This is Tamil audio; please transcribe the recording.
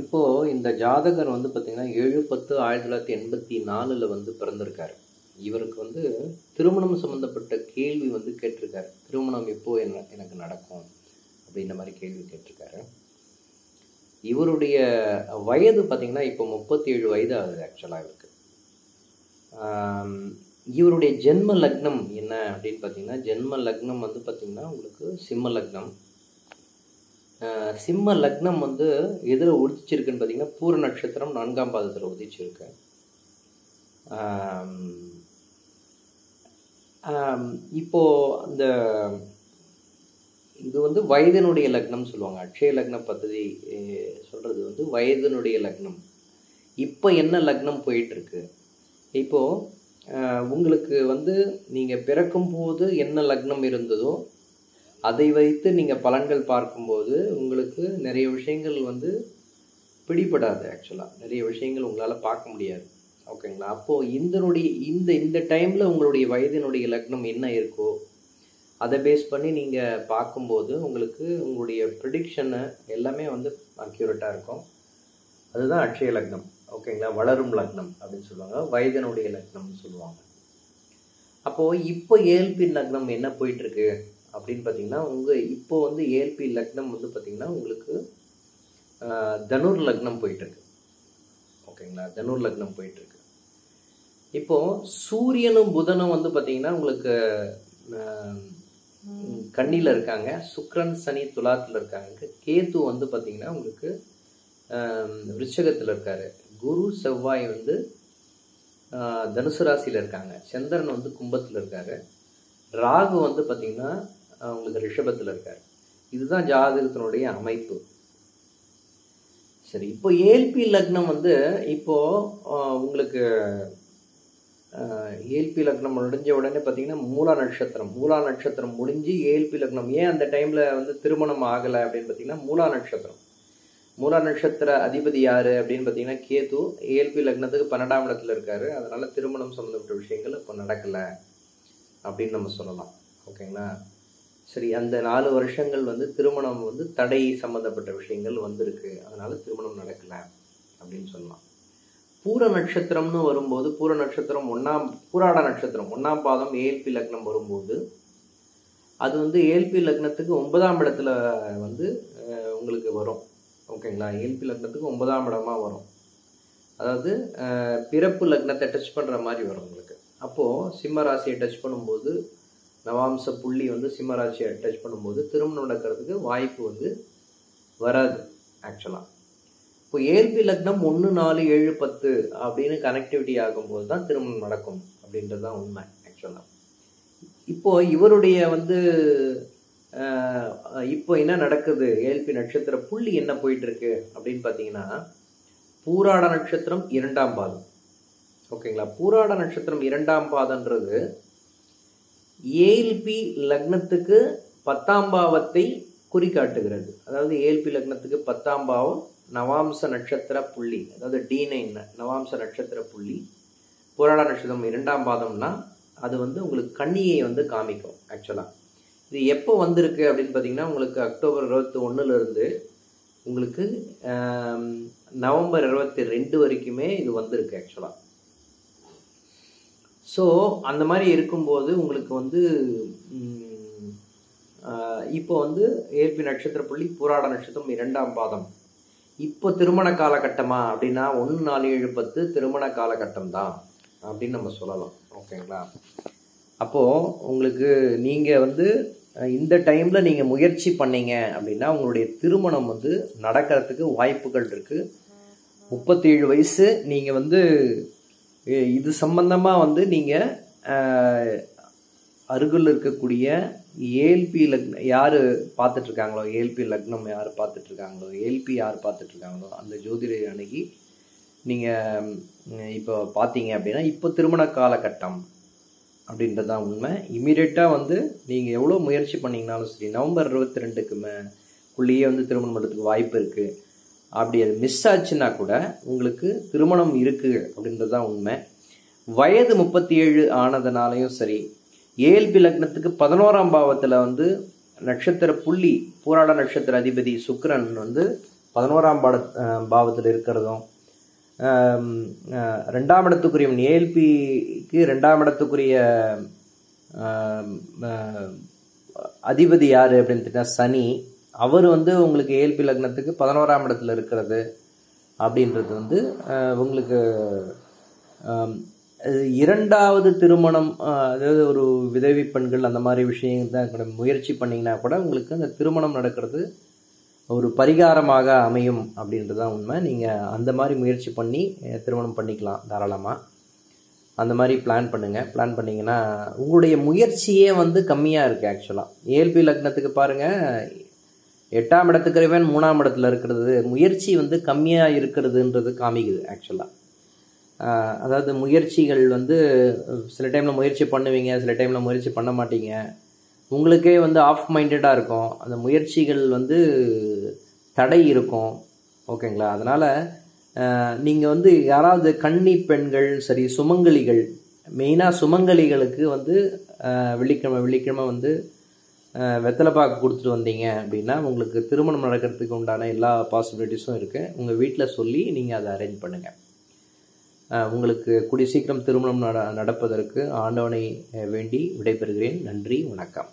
இப்போது இந்த ஜாதகர் வந்து பார்த்திங்கன்னா ஏழு பத்து ஆயிரத்தி தொள்ளாயிரத்தி எண்பத்தி நாலில் வந்து பிறந்திருக்காரு. இவருக்கு வந்து திருமணம் சம்மந்தப்பட்ட கேள்வி வந்து கேட்டிருக்காரு. திருமணம் எப்போது என்ன எனக்கு நடக்கும் அப்படின்ற மாதிரி கேள்வி கேட்டிருக்காரு. இவருடைய வயது பார்த்திங்கன்னா இப்போ முப்பத்தி ஏழு வயது ஆகுது ஆக்சுவலாக இவருக்கு. இவருடைய ஜென்ம லக்னம் என்ன அப்படின்னு பார்த்தீங்கன்னா ஜென்ம லக்னம் வந்து பார்த்தீங்கன்னா உங்களுக்கு சிம்ம லக்னம் சிம்ம லக்னம் வந்து எதில் உதிச்சிருக்குன்னு பார்த்தீங்கன்னா பூர நட்சத்திரம் நான்காம் பாதத்தில் உதிச்சிருக்கு. இப்போது அந்த இது வந்து வயதினுடைய லக்னம் சொல்லுவாங்க. அக்ஷய லக்ன பദ്ധதி சொல்கிறது வந்து வயதினுடைய லக்னம். இப்போ என்ன லக்னம் போயிட்டுருக்கு? இப்போது உங்களுக்கு வந்து நீங்கள் பிறக்கும்போது என்ன லக்னம் இருந்ததோ அதை வைத்து நீங்கள் பலன்கள் பார்க்கும்போது உங்களுக்கு நிறைய விஷயங்கள் வந்து பிடிபடாது ஆக்சுவலாக நிறைய விஷயங்கள் உங்களால் பார்க்க முடியாது. ஓகேங்களா? அப்போது இந்தனுடைய இந்த இந்த டைமில் உங்களுடைய வயதினுடைய லக்னம் என்ன இருக்கோ அதை பேஸ் பண்ணி நீங்கள் பார்க்கும்போது உங்களுக்கு உங்களுடைய ப்ரிடிக்ஷனு எல்லாமே வந்து அக்யூரேட்டாக இருக்கும். அதுதான் அக்ஷய லக்னம். ஓகேங்களா? வளரும் லக்னம் அப்படின்னு சொல்லுவாங்க. வயதினுடைய லக்னம்னு சொல்லுவாங்க. அப்போது இப்போ ஏல்பின் லக்னம் என்ன போயிட்டுருக்கு அப்படின்னு பார்த்தீங்கன்னா உங்கள் இப்போ வந்து ஏஎல்பி லக்னம் வந்து பார்த்தீங்கன்னா உங்களுக்கு தனுர் லக்னம் போயிட்டுருக்கு. ஓகேங்களா? தனுர் லக்னம் போயிட்டுருக்கு. இப்போது சூரியனும் புதனும் வந்து பார்த்தீங்கன்னா உங்களுக்கு கண்ணியில் இருக்காங்க. சுக்ரன் சனி துலாத்தில் இருக்காங்க. கேது வந்து பார்த்தீங்கன்னா உங்களுக்கு விருச்சகத்தில் இருக்காரு. குரு செவ்வாய் வந்து தனுசு ராசியில் இருக்காங்க. சந்திரன் வந்து கும்பத்தில் இருக்காரு. ராகு வந்து பார்த்திங்கன்னா உங்களுக்கு ரிஷபத்தில் இருக்கார். இதுதான் ஜாதகத்தினுடைய அமைப்பு. சரி இப்போ ஏல்பி லக்னம் வந்து இப்போது உங்களுக்கு ஏல்பி லக்னம் முடிஞ்ச உடனே பார்த்தீங்கன்னா மூலா நட்சத்திரம் மூலா நட்சத்திரம் முடிஞ்சு ஏல்பி லக்னம். ஏன் அந்த டைமில் வந்து திருமணம் ஆகலை அப்படின்னு பார்த்தீங்கன்னா மூலா நட்சத்திரம். மூலா நட்சத்திர அதிபதி யார் அப்படின்னு பார்த்தீங்கன்னா கேது. ஏல்பி லக்னத்துக்கு பன்னெண்டாம் இடத்துல இருக்கார். அதனால் திருமணம் சம்மந்தப்பட்ட விஷயங்கள் இப்போ நடக்கலை அப்படின்னு நம்ம சொல்லலாம். ஓகேங்களா? சரி அந்த நாலு வருஷங்கள் வந்து திருமணம் வந்து தடை சம்மந்தப்பட்ட விஷயங்கள் வந்திருக்கு. அதனால் திருமணம் நடக்கலை அப்படின்னு சொல்லலாம். பூர நட்சத்திரம்னு வரும்போது பூர நட்சத்திரம் ஒன்றாம் பூராட நட்சத்திரம் ஒன்றாம் பாதம் ஏஎல்பி லக்னம் வரும்போது அது வந்து ஏஎல்பி லக்னத்துக்கு ஒன்பதாம் இடத்துல வந்து உங்களுக்கு வரும். ஓகேங்களா ஏஎல்பி லக்னத்துக்கு ஒன்பதாம் இடமாக வரும். அதாவது பிறப்பு லக்னத்தை டச் பண்ணுற மாதிரி வரும் உங்களுக்கு. அப்போது சிம்ம ராசியை டச் பண்ணும்போது நவாம்ச புள்ளி வந்து சிம்மராசியை அட்டாச் பண்ணும்போது திருமணம் நடக்கிறதுக்கு வாய்ப்பு வந்து வராது ஆக்சுவலாக இப்போ ஏல்பி லக்னம் ஒன்று நாலு ஏழு பத்து அப்படின்னு கனெக்டிவிட்டி ஆகும்போது தான் திருமணம் நடக்கும் அப்படின்றது தான் உண்மை ஆக்சுவலாக இப்போ இவருடைய வந்து இப்போ என்ன நடக்குது? ஏல்பி நட்சத்திர புள்ளி என்ன போயிட்டுருக்கு அப்படின்னு பார்த்தீங்கன்னா பூராட நட்சத்திரம் இரண்டாம் பாதம். ஓகேங்களா? பூராட நட்சத்திரம் இரண்டாம் பாதன்றது ஏல்பி லக்னத்துக்கு பத்தாம் பாவத்தை குறிக்காட்டுகிறது அதாவது ஏல்பி லக்னத்துக்கு பத்தாம் பாவம் நவாம்ச நட்சத்திர புள்ளி அதாவது டி நைன் நவாம்ச நட்சத்திர புள்ளி புராண நட்சத்திரம் இரண்டாம் பாதம்னா அது வந்து உங்களுக்கு கன்னியை வந்து காமிக்கும் ஆக்சுவலாக இது எப்போ வந்திருக்கு அப்படின்னு பார்த்தீங்கன்னா உங்களுக்கு அக்டோபர் இருபத்தி ஒன்றுலேருந்து உங்களுக்கு நவம்பர் இருபத்தி ரெண்டு வரைக்குமே இது வந்திருக்கு ஆக்சுவலாக ஸோ அந்த மாதிரி இருக்கும்போது உங்களுக்கு வந்து இப்போ வந்து ஏற்பி நட்சத்திர புள்ளி பூராட நட்சத்திரம் இரண்டாம் பாதம். இப்போ திருமண காலகட்டமா அப்படின்னா ஒன்று நாலு ஏழு பத்து திருமண காலகட்டம் தான் அப்படின்னு நம்ம சொல்லலாம். ஓகேங்களா? அப்போது உங்களுக்கு நீங்கள் வந்து இந்த டைமில் நீங்கள் முயற்சி பண்ணீங்க அப்படின்னா உங்களுடைய திருமணம் வந்து நடக்கிறதுக்கு வாய்ப்புகள் இருக்குது முப்பத்தேழு வயசு நீங்கள் வந்து இது சம்பந்தமாக வந்து நீங்கள் அருகில் இருக்கக்கூடிய ஏல்பி லக்னம் யார் பார்த்துட்ருக்காங்களோ ஏல்பி லக்னம் யார் பார்த்துட்ருக்காங்களோ ஏல்பி யார் பார்த்துட்ருக்காங்களோ அந்த ஜோதிட அன்னைக்கு நீங்கள் இப்போ பார்த்தீங்க அப்படின்னா இப்போ திருமண காலகட்டம் அப்படின்றது தான் உண்மை. இமீடியட்டாக வந்து நீங்கள் எவ்வளோ முயற்சி பண்ணீங்கனாலும் சரி நவம்பர் இருபத்தி ரெண்டுக்கு மே குள்ளேயே வந்து திருமணம் பண்ணுறதுக்கு வாய்ப்பு இருக்குது அப்படி அது மிஸ் ஆச்சுன்னா கூட உங்களுக்கு திருமணம் இருக்குது அப்படின்றது தான் உண்மை. வயது முப்பத்தி ஏழு ஆனதுனாலையும் சரி ஏஎல்பி லக்னத்துக்கு பதினோராம் பாவத்தில் வந்து நட்சத்திர புள்ளி பூராட நட்சத்திர அதிபதி சுக்கரன் வந்து பதினோராம் பாட பாவத்தில் இருக்கிறதும் ரெண்டாம் இடத்துக்குரிய ஏஎல்பிக்கு ரெண்டாம் இடத்துக்குரிய அதிபதி யார் அப்படின்னு பார்த்தீங்கன்னா சனி. அவர் வந்து உங்களுக்கு ஏல்பி லக்னத்துக்கு பதினோராம் இடத்துல இருக்கிறது அப்படின்றது வந்து உங்களுக்கு இரண்டாவது திருமணம் அதாவது ஒரு விதவி பெண்கள் அந்த மாதிரி விஷயங்கள் கூட முயற்சி பண்ணிங்கன்னா கூட உங்களுக்கு அந்த திருமணம் நடக்கிறது ஒரு பரிகாரமாக அமையும் அப்படின்றது தான் உண்மை. நீங்கள் அந்த மாதிரி முயற்சி பண்ணி திருமணம் பண்ணிக்கலாம் தாராளமாக அந்த மாதிரி பிளான் பண்ணுங்கள் பிளான் பண்ணிங்கன்னா உங்களுடைய முயற்சியே வந்து கம்மியாக இருக்குது ஆக்சுவலாக ஏல்பி லக்னத்துக்கு பாருங்கள் எட்டாம் இடத்துக்குறவன் மூணாம் இடத்துல இருக்கிறது. முயற்சி வந்து கம்மியாக இருக்கிறதுன்றது காமிக்குது ஆக்சுவலாக அதாவது முயற்சிகள் வந்து சில டைமில் முயற்சி பண்ணுவீங்க சில டைமில் முயற்சி பண்ண மாட்டீங்க. உங்களுக்கே வந்து ஆஃப் மைண்டடாக இருக்கும். அந்த முயற்சிகள் வந்து தடை இருக்கும். ஓகேங்களா அதனால் நீங்கள் வந்து யாராவது கன்னி பெண்கள் சரி சுமங்கலிகள் மெயினாக சுமங்கலிகளுக்கு வந்து வெள்ளிக்கிழமை வெள்ளிக்கிழமை வந்து வெத்தலை வெத்தலைப்பாக்கு கொடுத்துட்டு வந்தீங்க அப்படின்னா உங்களுக்கு திருமணம் நடக்கிறதுக்கு உண்டான எல்லா பாசிபிலிட்டிஸும் இருக்குது உங்கள் வீட்டில் சொல்லி நீங்கள் அதை அரேஞ்ச் பண்ணுங்கள் உங்களுக்கு கூடிய சீக்கிரம் திருமணம் நட நடப்பதற்கு ஆண்டவனை வேண்டி விடைபெறுகிறேன். நன்றி வணக்கம்.